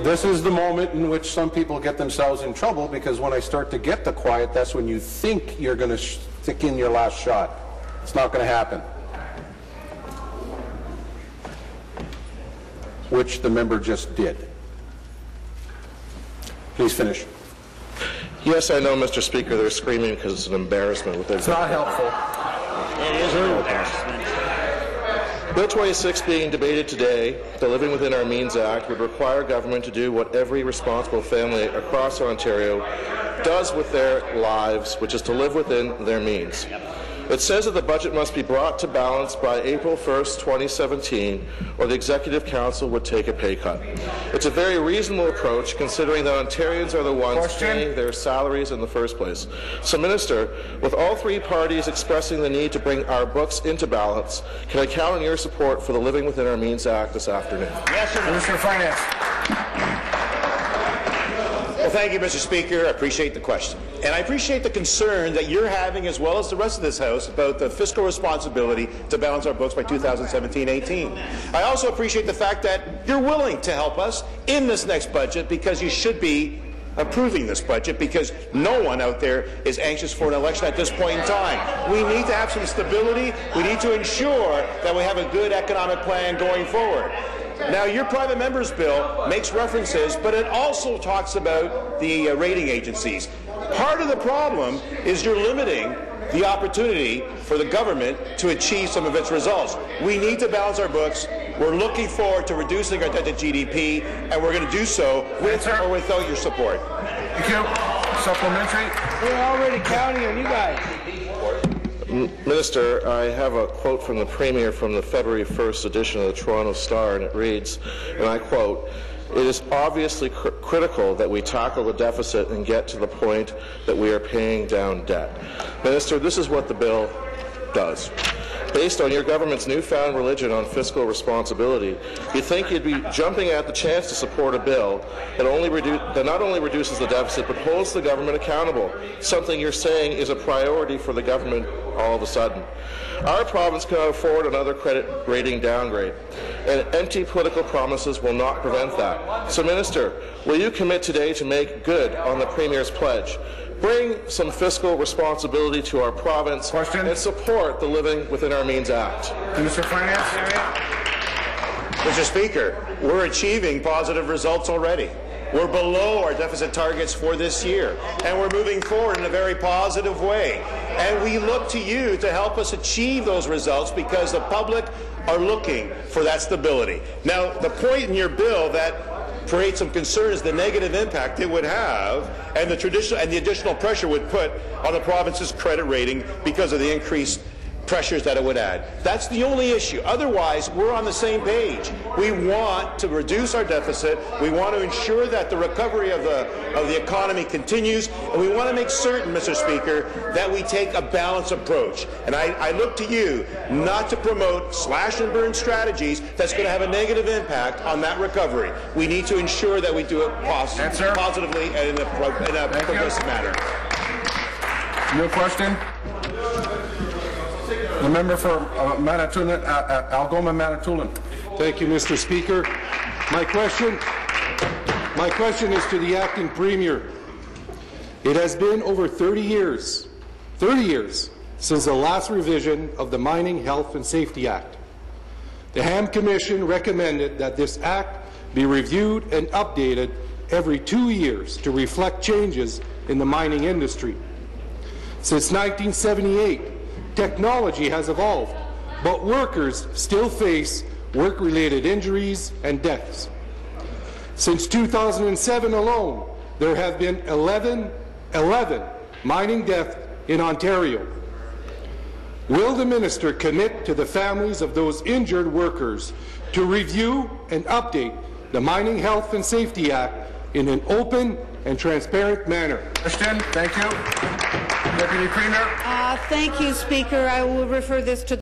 this is the moment in which some people get themselves in trouble because when I start to get the quiet, that's when you think you're going to stick in your last shot. It's not going to happen. Which the member just did. Please finish. Yes, I know, Mr. Speaker, they're screaming because it's an embarrassment. With their It's not helpful. It is an embarrassment. Bill 26 being debated today, the Living Within Our Means Act, would require government to do what every responsible family across Ontario does with their lives, which is to live within their means. It says that the budget must be brought to balance by April 1st, 2017, or the Executive Council would take a pay cut. It's a very reasonable approach, considering that Ontarians are the ones Question. paying their salaries in the first place. So, Minister, with all three parties expressing the need to bring our books into balance, can I count on your support for the Living Within Our Means Act this afternoon? Yes? Minister of Finance. Well, thank you, Mr. Speaker. I appreciate the question. And I appreciate the concern that you're having, as well as the rest of this House, about the fiscal responsibility to balance our books by 2017-18. I also appreciate the fact that you're willing to help us in this next budget because you should be approving this budget because no one out there is anxious for an election at this point in time. We need to have some stability. We need to ensure that we have a good economic plan going forward. Now, your private members bill makes references, but it also talks about the uh, rating agencies. Part of the problem is you're limiting the opportunity for the government to achieve some of its results. We need to balance our books. We're looking forward to reducing our debt to GDP, and we're going to do so with Answer. or without your support. Thank you. Supplementary. We're already counting on you guys. Minister, I have a quote from the Premier from the February 1st edition of the Toronto Star, and it reads, and I quote, It is obviously cr- critical that we tackle the deficit and get to the point that we are paying down debt. Minister, this is what the bill does. Based on your government's newfound religion on fiscal responsibility, you'd think you'd be jumping at the chance to support a bill that, only that not only reduces the deficit but holds the government accountable, something you're saying is a priority for the government all of a sudden. Our province cannot afford another credit rating downgrade, and empty political promises will not prevent that. So, Minister, will you commit today to make good on the Premier's pledge? Bring some fiscal responsibility to our province Question. and support the Living Within Our Means Act. Minister of Finance. Mr. Speaker, we're achieving positive results already. We're below our deficit targets for this year, and we're moving forward in a very positive way. And we look to you to help us achieve those results because the public are looking for that stability. Now, the point in your bill that creates some concern is the negative impact it would have and the traditional and the additional pressure would put on the province's credit rating because of the increased pressures that it would add. That's the only issue. Otherwise, we're on the same page. We want to reduce our deficit. We want to ensure that the recovery of the of the economy continues, and we want to make certain, Mr. Speaker, that we take a balanced approach. And I, I look to you not to promote slash and burn strategies that's going to have a negative impact on that recovery. We need to ensure that we do it pos- Answer. positively and in a, pro- in a progressive manner. Your question? The member for uh, Manitoulin, uh, uh, Algoma Manitoulin. Thank you, Mr. Speaker. My question, my question is to the acting premier. It has been over 30 years, 30 years, since the last revision of the Mining Health and Safety Act. The HAM Commission recommended that this act be reviewed and updated every two years to reflect changes in the mining industry. Since 1978, technology has evolved, but workers still face work-related injuries and deaths. Since 2007 alone, there have been 11, 11 mining deaths in Ontario. Will the minister commit to the families of those injured workers to review and update the Mining Health and Safety Act in an open and transparent manner? Question? Thank you. Deputy Premier. Uh, Thank you, Speaker. I will refer this to